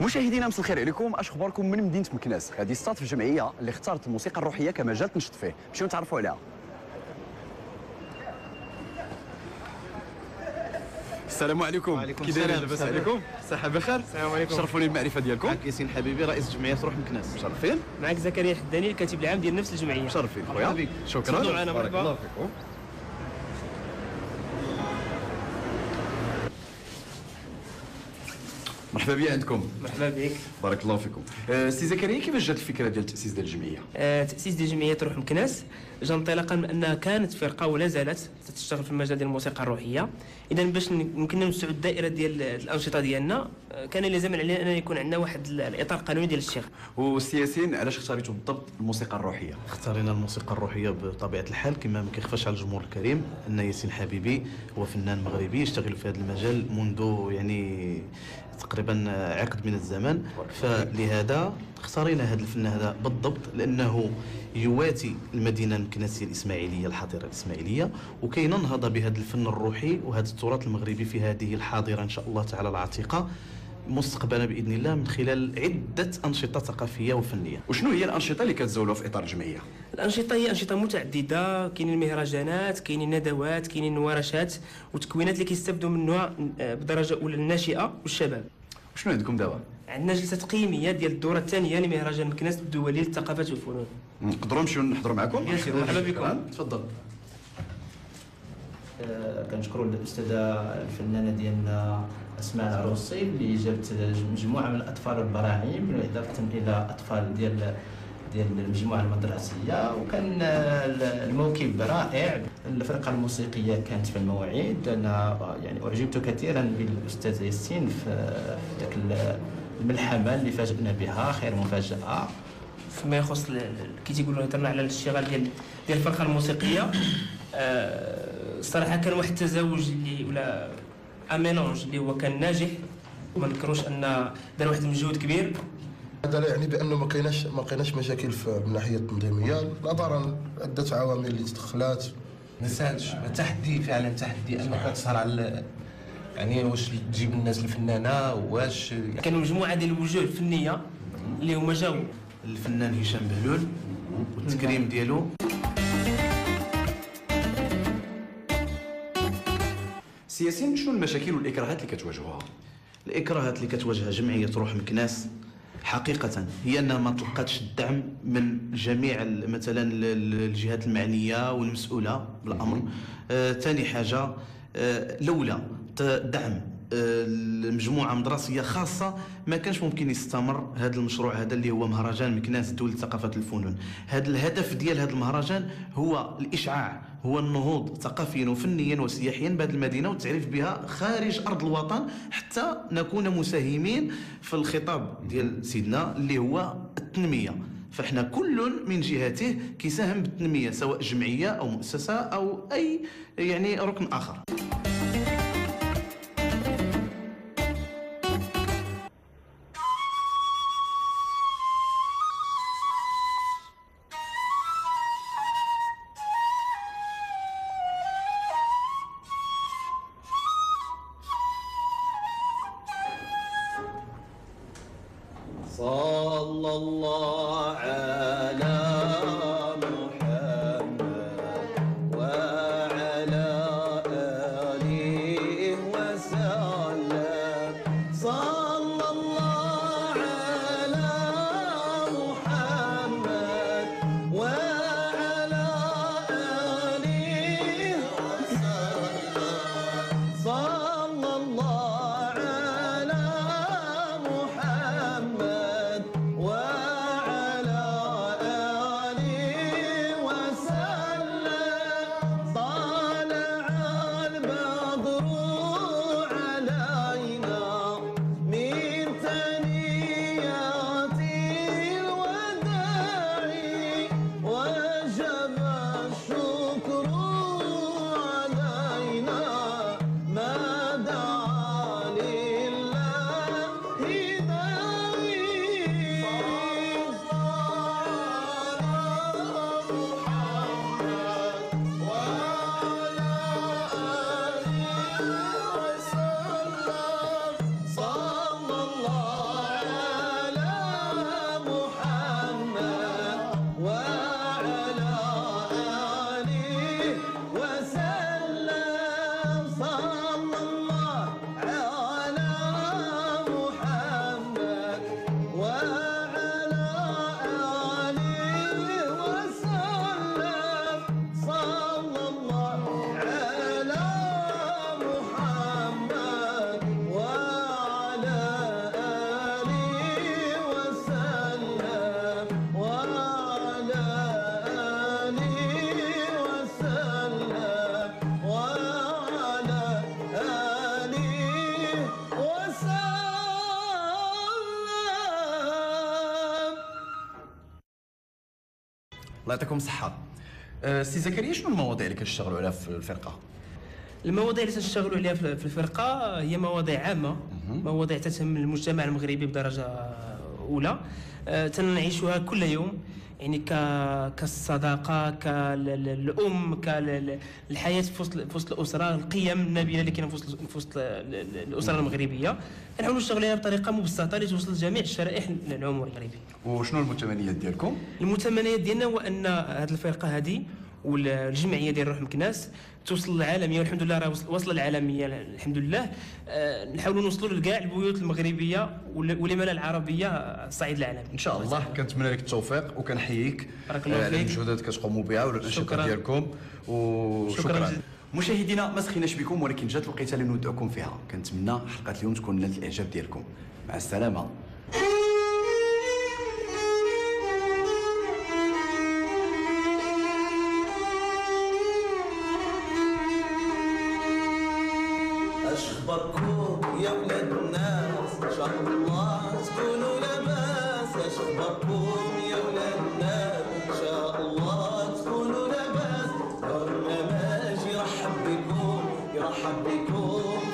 مشاهدينا مساء الخير عليكم أش اخباركم من مدينة مكناس؟ غادي ستارت في الجمعية اللي اختارت الموسيقى الروحية كمجال تنشط فيه مشيو نتعرفوا عليها؟ السلام عليكم. وعليكم كي دايرين السلام. لاباس السلام. عليكم؟ صحة بخير السلام عليكم. شرفوني بالمعرفه ديالكم. معك ياسين حبيبي رئيس جمعية روح مكناس. مشرفين معك زكريا حداني الكاتب العام ديال نفس الجمعية. مشرفين خويا. شكرا. معنا، مرحبا. الله فيكم مرحبا بيا عندكم. مرحبا بك. بارك الله فيكم. آه، سي زكريا كيفاش جات الفكرة ديال التاسيس ديال الجمعية؟ آه، تأسيس ديال جمعيه روح مكناس. جا انطلاقا من أنها كانت فرقة ولا زالت تشتغل في المجال ديال الموسيقى الروحية. اذا باش يمكننا نوسعوا الدائرة ديال الأنشطة ديالنا. آه، كان لازم علينا ان يكون عندنا واحد ال- الإطار القانوني ديال الاشتغال وسي ياسين علاش اختاريتوا بالضبط الموسيقى الروحية؟ اختارينا الموسيقى الروحية بطبيعة الحال كما ما كيخفاش على الجمهور الكريم. أن ياسين حبيبي هو فنان مغربي يشتغل في هذا المجال منذ يعني تقريبا عقد من الزمن فلهذا اختارينا هذا الفن هذا بالضبط لأنه يواتي المدينة المكناسية الإسماعيلية الحاضرة الإسماعيلية. وكي ننهض بهذا الفن الروحي وهذا التراث المغربي في هذه الحاضرة إن شاء الله تعالى العتيقة. مستقبلا بإذن الله من خلال عدة أنشطة ثقافية وفنية. وشنو هي الأنشطة اللي كتزاولوا في إطار الجمعية؟ الأنشطة هي أنشطة متعددة. كاينين المهرجانات كاينين ندوات كاينين ورشات وتكوينات اللي كيستافدوا منها آه، بدرجة أولى الناشئة والشباب. وشنو عندكم دابا؟ عندنا جلسة تقييمية ديال الدورة الثانية لمهرجان مكناس الدولي للثقافات والفنون. نقدروا نمشيو نحضروا معكم؟ مرحبا بكم. تفضل. آه، كنشكروا الأستاذة الفنانة ديالنا أسماء العروسي اللي جابت مجموعة من الأطفال والبراعم إضافة إلى أطفال ديال ديال المجموعة المدرسية. وكان آه، الموكب رائع. الفرقة الموسيقية كانت في المواعيد. أنا يعني أعجبت كثيرا بالأستاذ ياسين في ذاك الملحمة اللي فاجئنا بها خير مفاجأة. فيما يخص كي تيقولوا هضرنا على الاشتغال ديال ديال الفرقة الموسيقية آه، الصراحه كان واحد التزاوج اللي ولا اميلونج اللي هو كان ناجح وما نكروش أن دار واحد المجهود كبير. هذا لا يعني بأنه ما كايناش ما كايناش مشاكل في من الناحيه التنظيمية. نظرا عده عوامل اللي تدخلات. ما ساهلش تحدي فعلا تحدي انك تسهر على يعني واش تجيب الناس الفنانة واش كانوا مجموعة ديال الوجوه الفنية اللي هما جاوا الفنان هشام بهلول والتكريم ديالو. سي ياسين شنو المشاكل والإكراهات اللي كتواجهوها؟ الإكراهات اللي كتواجهها جمعية روح مكناس حقيقة هي أنها ما تلقاتش الدعم من جميع مثلا ال- ال- الجهات المعنية والمسؤولة بالأمر. آه، ثاني حاجة آه، لولا دعم آه، المجموعة مدرسية خاصة ما كانش ممكن يستمر هذا المشروع هذا اللي هو مهرجان مكناس الدولي لثقافة الفنون. هذا الهدف ديال هذا المهرجان هو الإشعاع هو النهوض ثقافيا وفنيا وسياحيا بهذه المدينة والتعريف بها خارج أرض الوطن حتى نكون مساهمين في الخطاب ديال سيدنا اللي هو التنمية. فإحنا كل من جهته كيساهم بالتنمية سواء جمعية أو مؤسسة أو أي يعني ركن آخر. صلى الله على الله يعطيكم الصحة. أه، سي زكريا شنو المواضيع اللي كتشتغلوا عليها في الفرقة؟ المواضيع اللي تنشتغلوا عليها في في الفرقة هي مواضيع عامة مواضيع تتهم المجتمع المغربي بدرجة اولى آه، تنعيشها كل يوم. يعني كالصداقة كالام كالحياه في وسط في وسط الأسرة القيم النبيله اللي كاينة في وسط في وسط الأسرة المغربية. كنحاولوا نشتغلوا عليها بطريقة مبسطة اللي توصل لجميع الشرائح العمر المغربي وشنو المتمنيات ديالكم؟ المتمنيات ديالنا هو أن هذه الفرقة هذه والجمعية ديال روح مكناس توصل للعالمية والحمد لله راه وصل- واصله العالميه الحمد لله آه، نحاولوا نوصلوا لكاع البيوت المغربية ول- ولما لا العربية على الصعيد العالمي إن شاء الله. كنتمنى لك التوفيق وكنحييك. آه، على. المجهودات اللي كتقوموا بها والانشطه. ديالكم. وشكرا. مشاهدينا ما سخيناش بكم ولكن جات الوقيتة اللي نودعكم فيها. كنتمنى حلقة اليوم تكون نالت الإعجاب ديالكم. مع السلامة. إيش يا ولاد الناس. إن شاء الله تكونوا لاباس. إيش اخباركم يا ولاد الناس. إن شاء الله تكونوا لاباس. برنامج يرحب بكم يرحب بكم.